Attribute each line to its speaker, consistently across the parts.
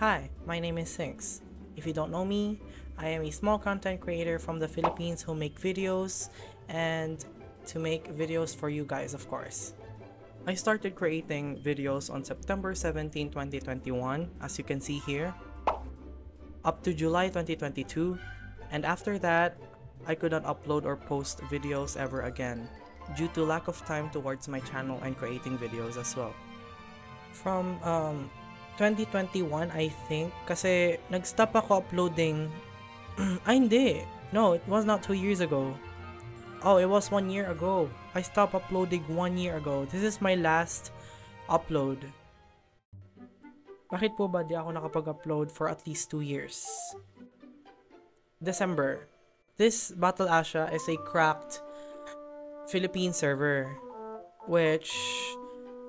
Speaker 1: Hi, my name is Sinks. If you don't know me, I am a small content creator from the Philippines who make videos and to make videos for you guys, of course. I started creating videos on September 17, 2021, as you can see here, up to July 2022, and after that, I could not upload or post videos ever again due to lack of time towards my channel and creating videos as well. From um, 2021, I think, kasi nag-stop ako uploading. Ay, hindi. No, it was not two years ago. Oh, it was one year ago. I stopped uploading one year ago. This is my last upload. Bakit po ba di ako nakapag-upload for at least two years? December. This Battle Asha is a cracked Philippine server which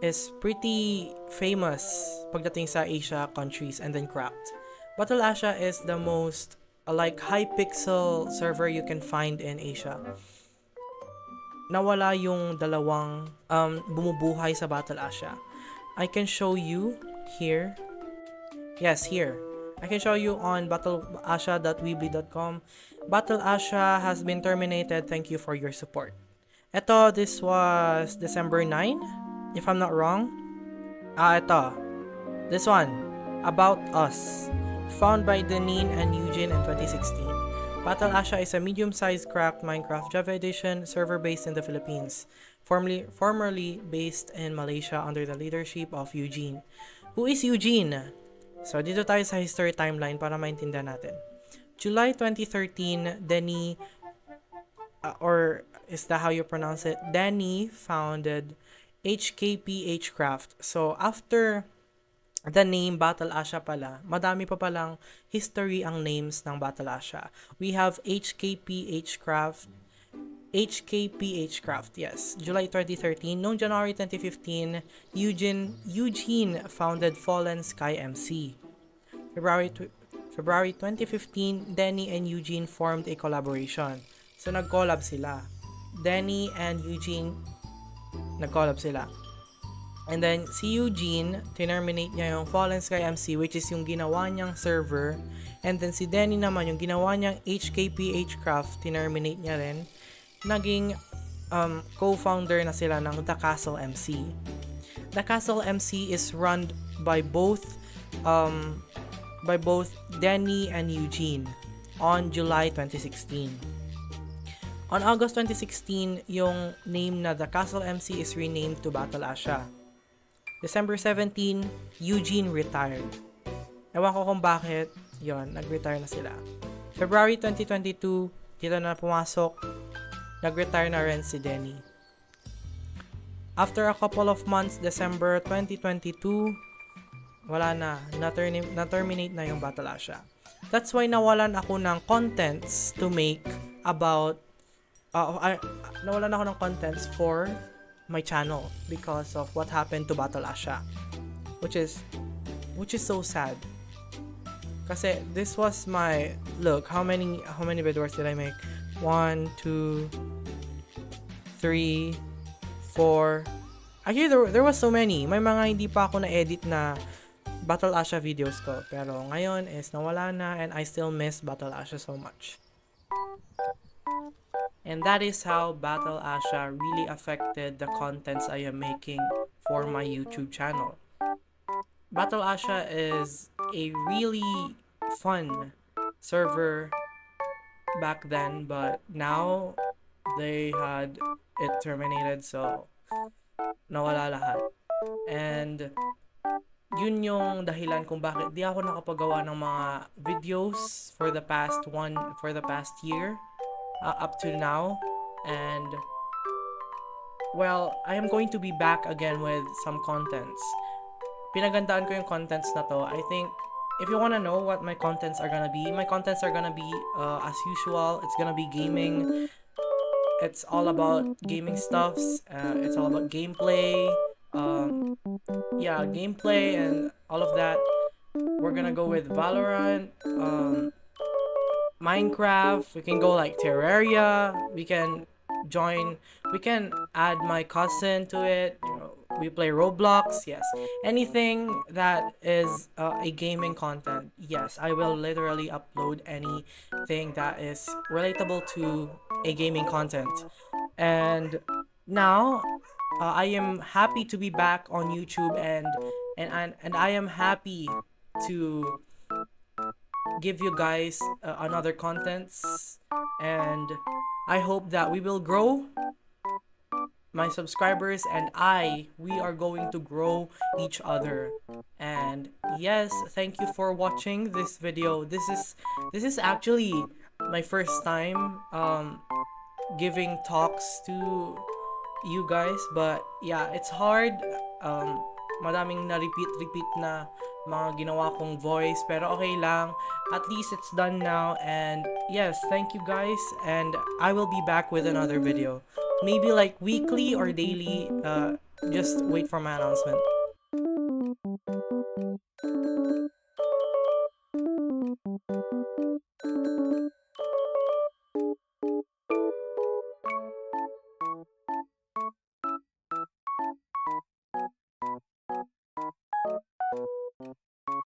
Speaker 1: is pretty famous pagdating sa Asia countries and then cracked. Battle Asha is the most uh, like high pixel server you can find in Asia. Nawala yung dalawang um, bumubuhay sa Battle Asha. I can show you here. Yes, here. I can show you on battleasha.weebly.com. Battle Asha has been terminated. Thank you for your support. Ito, this was December 9, if I'm not wrong. Ah, ito. This one. About Us. Found by Deneen and Eugene in 2016. Battle Asha is a medium-sized cracked Minecraft Java Edition server based in the Philippines, formerly, formerly based in Malaysia under the leadership of Eugene. Who is Eugene? So, dito tayo sa history timeline para maintindihan natin. July 2013, Denny, uh, or is that how you pronounce it? Danny founded HKP Hcraft. So, after the name Battle Asha pala, madami pa palang history ang names ng Battle Asha. We have HKP Hcraft, HKP Hcraft, yes. July 2013. Noong January 2015, Eugene, Eugene founded Fallen Sky MC. February, February 2015, Denny and Eugene formed a collaboration. So, nag-collab sila. Denny and Eugene, nag-collab sila. And then, si Eugene, terminate niya yung Fallen Sky MC, which is yung ginawa niyang server. And then, si Denny naman, yung ginawa niyang HKP Hcraft, terminate niya rin. Naging um, co-founder na sila ng The Castle MC. The Castle MC is run by both um, by both Denny and Eugene on July 2016. On August 2016, yung name na The Castle MC is renamed to Battle Asha. December 17, Eugene retired. Ewan ko kung bakit, yon nag-retire na sila. February 2022, dito na pumasok, nag-retire na rin si Denny. After a couple of months, December 2022, wala na, na-terminate na yung Battle Asha. That's why nawalan ako ng contents to make about, uh, uh, nawalan ako ng contents for my channel because of what happened to Battle Asha. Which is, which is so sad. Kasi this was my, look, how many, how many videos did I make? One, two, three, four. Actually, there, there was so many. May mga hindi pa ako na-edit na Battle Asha videos ko. Pero ngayon is nawala na and I still miss Battle Asha so much. And that is how Battle Asha really affected the contents I am making for my YouTube channel. Battle Asha is a really fun server back then, but now they had it terminated, so nawala lahat. And yun yung dahilan kung bakit di ako nakapagawa ng mga videos for the past one for the past year uh, up to now. And well I am going to be back again with some contents. Pinagandaan ko yung contents na to. I think if you wanna know what my contents are gonna be my contents are gonna be uh, as usual it's gonna be gaming. It's all about gaming stuffs uh, it's all about gameplay um, yeah, gameplay and all of that. We're gonna go with Valorant, um, Minecraft. We can go like Terraria. We can join. We can add my cousin to it. We play Roblox. Yes, anything that is uh, a gaming content. Yes, I will literally upload anything that is relatable to a gaming content. And now, uh, I am happy to be back on YouTube and and and, and I am happy to give you guys uh, another contents and I hope that we will grow my subscribers and I we are going to grow each other. And yes thank you for watching this video. This is this is actually my first time um giving talks to you guys but yeah it's hard um madaming na repeat repeat na mga ginawa kong voice pero okay lang. At least it's done now and yes thank you guys and I will be back with another video. Maybe like weekly or daily uh just wait for my announcement